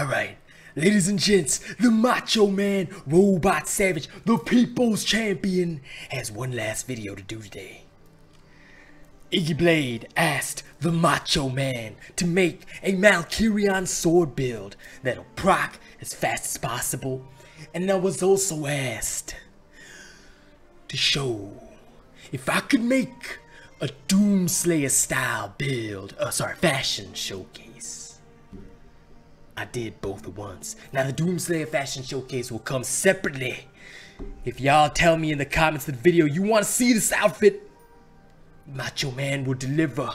Alright, ladies and gents, the Macho Man, Robot Savage, the People's Champion, has one last video to do today. Iggy Blade asked the Macho Man to make a Malkirion sword build that'll proc as fast as possible, and I was also asked to show if I could make a Doomslayer style build, uh, sorry, fashion showcase. I did both at once. Now the Doomslayer fashion showcase will come separately. If y'all tell me in the comments of the video you want to see this outfit, Macho Man will deliver.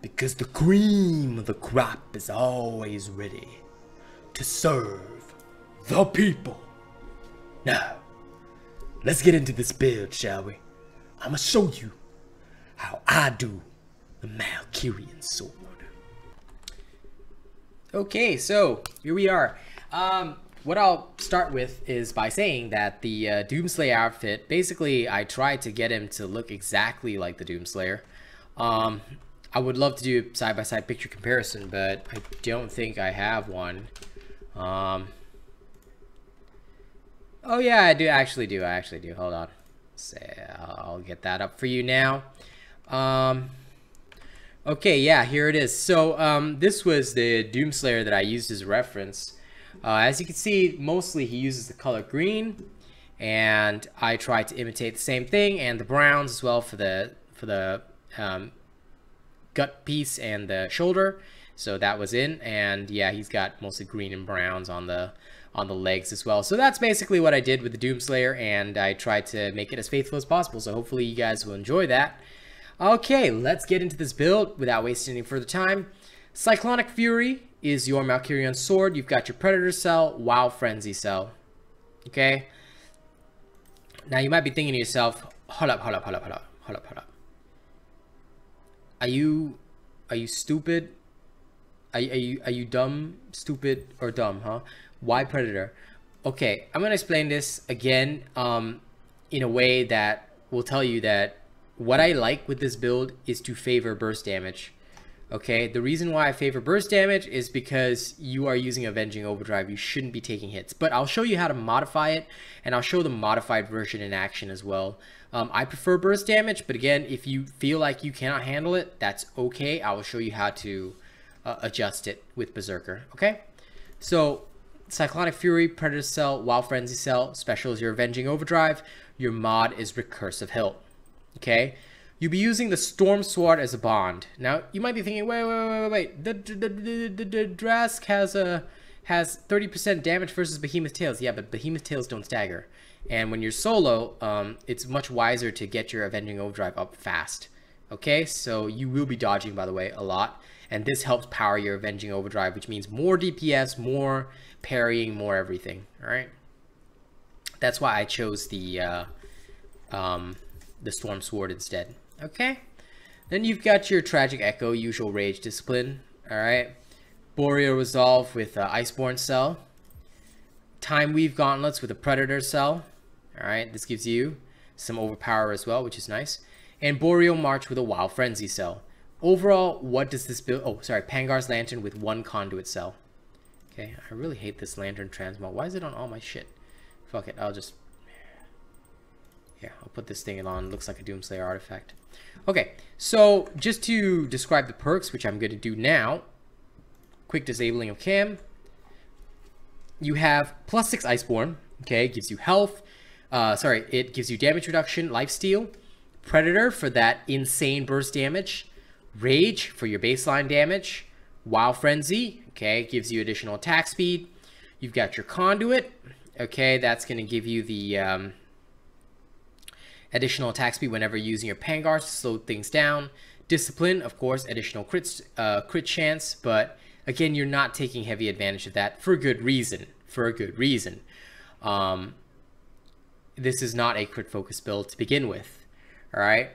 Because the cream of the crop is always ready to serve the people. Now, let's get into this build, shall we? I'm gonna show you how I do the Malkirion sword. Okay, so here we are. Um, what I'll start with is by saying that the uh, Doomslayer outfit, basically I tried to get him to look exactly like the Doomslayer. Um, I would love to do a side-by-side -side picture comparison, but I don't think I have one. Um, oh yeah, I do actually do, I actually do, hold on. Say, I'll get that up for you now. Um, okay, yeah, here it is. So um, this was the Doomslayer that I used as reference. Uh, as you can see, mostly he uses the color green, and I tried to imitate the same thing, and the browns as well for the for the um, gut piece and the shoulder. So that was in, and yeah, he's got mostly green and browns on the on the legs as well. So that's basically what I did with the Doomslayer, and I tried to make it as faithful as possible. So hopefully you guys will enjoy that. Okay, let's get into this build without wasting any further time. Cyclonic Fury is your Malkirion sword. You've got your Predator cell, Wild Frenzy cell. Okay. Now you might be thinking to yourself, hold up, hold up, hold up, hold up, hold up, hold up. Are you, are you stupid? Are, are you, are you dumb, stupid, or dumb, huh? Why Predator? Okay, I'm gonna explain this again um, in a way that will tell you that what I like with this build is to favor burst damage. Okay, the reason why I favor burst damage is because you are using Avenging Overdrive. You shouldn't be taking hits. But I'll show you how to modify it, and I'll show the modified version in action as well. Um, I prefer burst damage, but again, if you feel like you cannot handle it, that's okay. I will show you how to uh, adjust it with Berserker. Okay, so Cyclonic Fury, Predator Cell, Wild Frenzy Cell. Special is your Avenging Overdrive. Your mod is Recursive Hilt. Okay? You'll be using the Storm Sword as a bond. Now, you might be thinking, wait, wait, wait, wait, wait. The, the, the, the, the Drask has a has 30% damage versus Behemoth Tails. Yeah, but Behemoth Tails don't stagger. And when you're solo, um, it's much wiser to get your Avenging Overdrive up fast. Okay, so you will be dodging, by the way, a lot. And this helps power your Avenging Overdrive, which means more DPS, more parrying, more everything. All right. That's why I chose the uh, um, the Storm Sword instead. Okay. Then you've got your Tragic Echo, usual Rage Discipline. All right. Boreal Resolve with uh, Iceborne Cell. Time Weave Gauntlets with a Predator Cell. All right. This gives you some overpower as well, which is nice. And Boreal March with a Wild Frenzy Cell. Overall, what does this build? Oh, sorry. Pangar's Lantern with one Conduit Cell. Okay, I really hate this lantern transmog. Why is it on all my shit? Fuck it, I'll just... Yeah, I'll put this thing on. Looks like a Doomslayer artifact. Okay, so just to describe the perks, which I'm going to do now. Quick disabling of cam. You have plus 6 Iceborne. Okay, gives you health. Uh, sorry, it gives you damage reduction, lifesteal. Predator for that insane burst damage. Rage for your baseline damage. Wild Frenzy, okay, gives you additional attack speed. You've got your Conduit, okay, that's going to give you the um, additional attack speed whenever using your Pangar to slow things down. Discipline, of course, additional crit, uh, crit chance, but again, you're not taking heavy advantage of that for a good reason. For a good reason. Um, this is not a crit focus build to begin with. All right.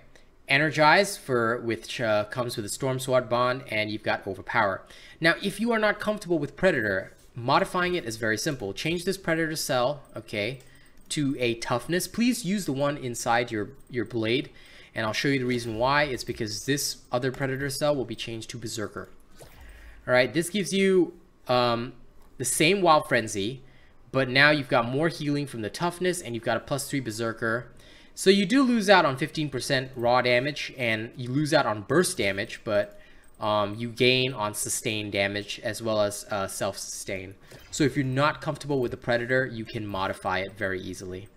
Energize, for which uh, comes with a Storm Sword bond, and you've got Overpower. Now, if you are not comfortable with Predator, modifying it is very simple. Change this Predator cell, okay, to a Toughness. Please use the one inside your, your blade, and I'll show you the reason why. It's because this other Predator cell will be changed to Berserker. All right, this gives you um, the same Wild Frenzy, but now you've got more healing from the toughness and you've got a plus 3 Berserker. So you do lose out on 15% raw damage and you lose out on burst damage, but um, you gain on sustained damage as well as uh, self-sustain. So if you're not comfortable with the Predator, you can modify it very easily.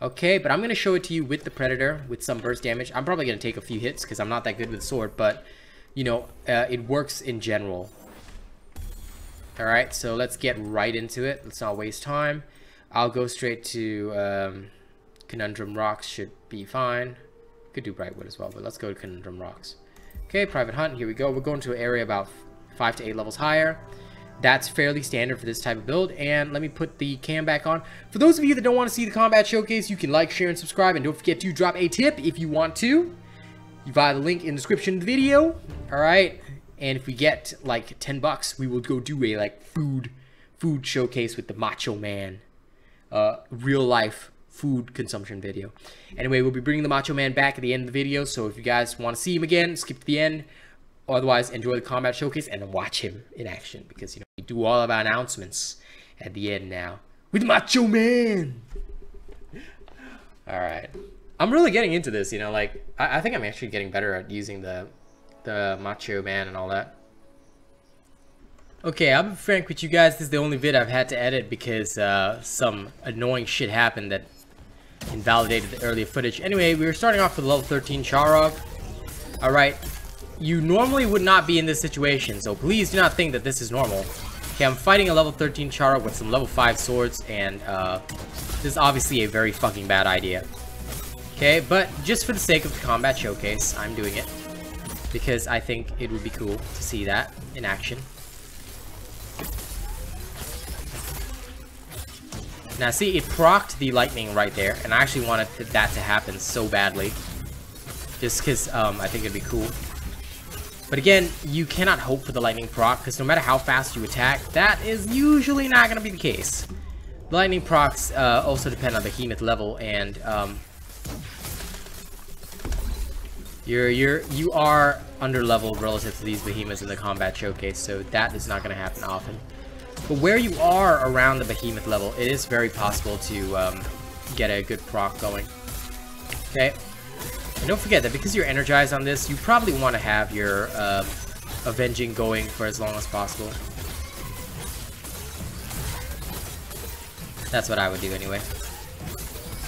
Okay, but I'm going to show it to you with the Predator with some burst damage. I'm probably going to take a few hits because I'm not that good with sword, but, you know, uh, it works in general. Alright, so let's get right into it. Let's not waste time. I'll go straight to um, Conundrum Rocks should be fine. Could do Brightwood as well, but let's go to Conundrum Rocks. Okay, Private Hunt, here we go. We're going to an area about 5 to 8 levels higher. That's fairly standard for this type of build. And let me put the cam back on. For those of you that don't want to see the combat showcase, you can like, share, and subscribe. And don't forget to drop a tip if you want to You via the link in the description of the video. All right. And if we get like 10 bucks, we will go do a like food food showcase with the Macho Man. Uh, real life food consumption video. Anyway, we'll be bringing the Macho Man back at the end of the video. So if you guys want to see him again, skip to the end. Otherwise, enjoy the combat showcase and watch him in action because you know we do all of our announcements at the end now with Macho Man. All right, I'm really getting into this. You know, like I, I think I'm actually getting better at using the the Macho Man and all that. Okay, I'll be frank with you guys. This is the only vid I've had to edit because uh, some annoying shit happened that invalidated the earlier footage. Anyway, we were starting off with level 13 Charrogg. Alright, you normally would not be in this situation, so please do not think that this is normal. Okay, I'm fighting a level 13 Charrogg with some level 5 swords, and uh, this is obviously a very fucking bad idea. Okay, but just for the sake of the combat showcase, I'm doing it. Because I think it would be cool to see that in action. Now see, it procced the lightning right there, and I actually wanted that to happen so badly. Just because um, I think it'd be cool. But again, you cannot hope for the lightning proc, because no matter how fast you attack, that is usually not going to be the case. The lightning procs uh, also depend on the behemoth level, and um, you're you're you are under level relative to these behemoths in the combat showcase, so that is not going to happen often. But where you are around the behemoth level, it is very possible to um, get a good proc going. Okay. And don't forget that because you're energized on this, you probably want to have your uh, avenging going for as long as possible. That's what I would do anyway.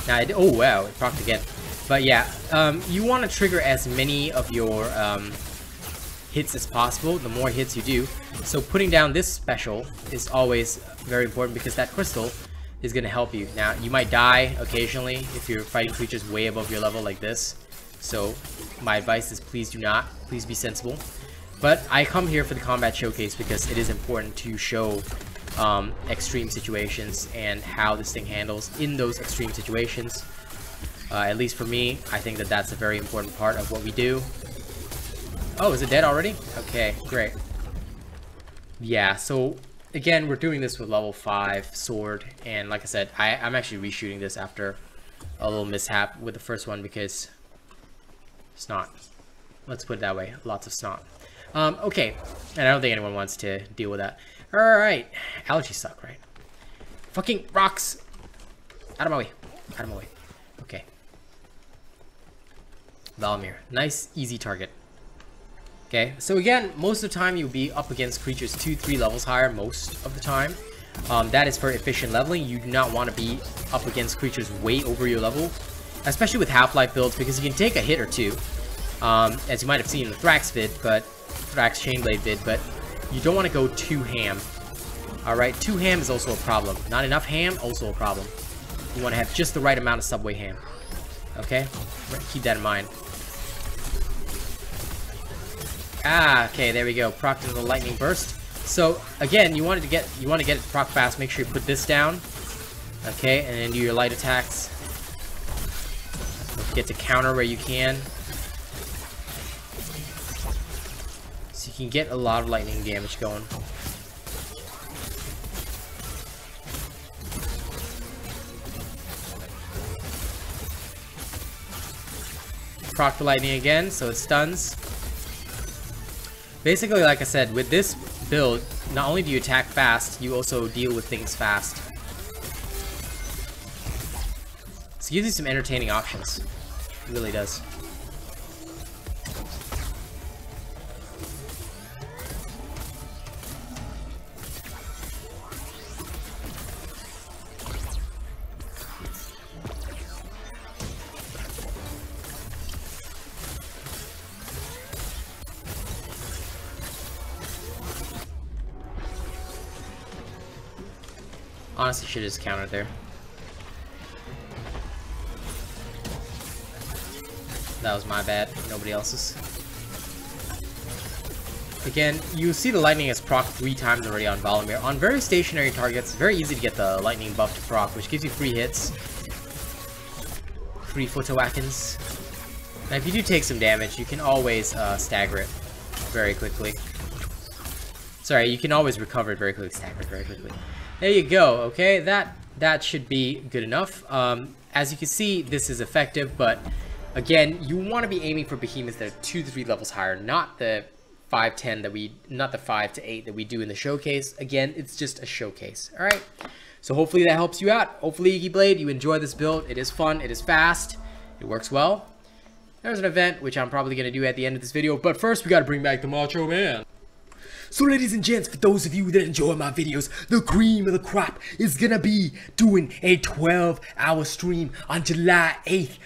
Now, I, oh wow, it procced again. But yeah, um, you want to trigger as many of your um, hits as possible, the more hits you do. So putting down this special is always very important because that crystal is going to help you. Now, you might die occasionally if you're fighting creatures way above your level like this. So my advice is please do not. Please be sensible. But I come here for the combat showcase because it is important to show um, extreme situations and how this thing handles in those extreme situations. Uh, at least for me, I think that that's a very important part of what we do. Oh, is it dead already? Okay, great. Yeah, so again, we're doing this with level 5 sword. And like I said, I, I'm actually reshooting this after a little mishap with the first one because snot. Let's put it that way. Lots of snot. Um, okay. And I don't think anyone wants to deal with that. Alright. Allergies suck, right? Fucking rocks! Out of my way. Out of my way. Okay. Valomyr. Nice, easy target. Okay, so again, most of the time you'll be up against creatures 2-3 levels higher most of the time. Um, that is for efficient leveling. You do not want to be up against creatures way over your level, especially with Half-Life builds, because you can take a hit or two, um, as you might have seen in the Thrax vid, but Thrax Chainblade vid, but you don't want to go too ham. Alright, too ham is also a problem. Not enough ham, also a problem. You want to have just the right amount of Subway ham. Okay? Keep that in mind. Ah, okay, there we go. Proc into the lightning burst. So again, you wanted to get you want to get it proc fast. Make sure you put this down. Okay, and then do your light attacks. Get to counter where you can. So you can get a lot of lightning damage going. Proc the lightning again, so it stuns. Basically, like I said, with this build, not only do you attack fast, you also deal with things fast. So it gives you some entertaining options. It really does. Honestly, should have just countered there. That was my bad, nobody else's. Again, you see the lightning is proc three times already on Valomyr. On very stationary targets, very easy to get the lightning buff to proc, which gives you free hits. Free Footawakens. Now if you do take some damage, you can always uh, stagger it very quickly. Sorry, you can always recover it very quickly, very quickly. There you go, okay? That that should be good enough. Um, as you can see, this is effective, but again, you want to be aiming for behemoths that are two to three levels higher, not the 5, 10 that we, not the 5 to 8 that we do in the showcase. Again, it's just a showcase, all right? So hopefully that helps you out. Hopefully, Iggy Blade, you enjoy this build. It is fun, it is fast, it works well. There's an event, which I'm probably going to do at the end of this video, but first we got to bring back the Macho Man. So ladies and gents, for those of you that enjoy my videos, the cream of the crop is gonna be doing a 12 hour stream on July 8th.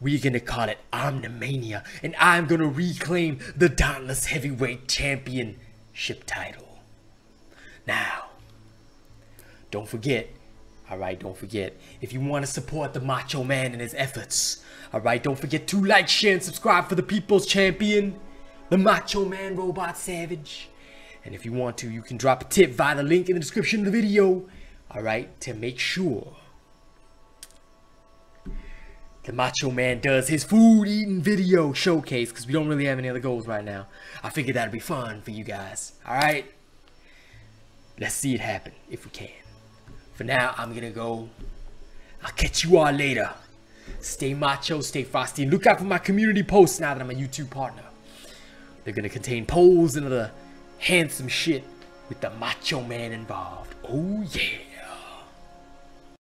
We're gonna call it Omnimania, and I'm gonna reclaim the Dauntless Heavyweight Championship title. Now, don't forget, alright, don't forget, if you want to support the Macho Man and his efforts, alright, don't forget to like, share, and subscribe for the People's Champion, the Macho Man Robot Savage. And if you want to, you can drop a tip via the link in the description of the video. Alright, to make sure the Macho Man does his food eating video showcase because we don't really have any other goals right now. I figured that'd be fun for you guys. Alright? Let's see it happen if we can. For now, I'm gonna go. I'll catch you all later. Stay macho, stay frosty. Look out for my community posts now that I'm a YouTube partner. They're gonna contain polls and other handsome shit with the macho man involved. Oh yeah.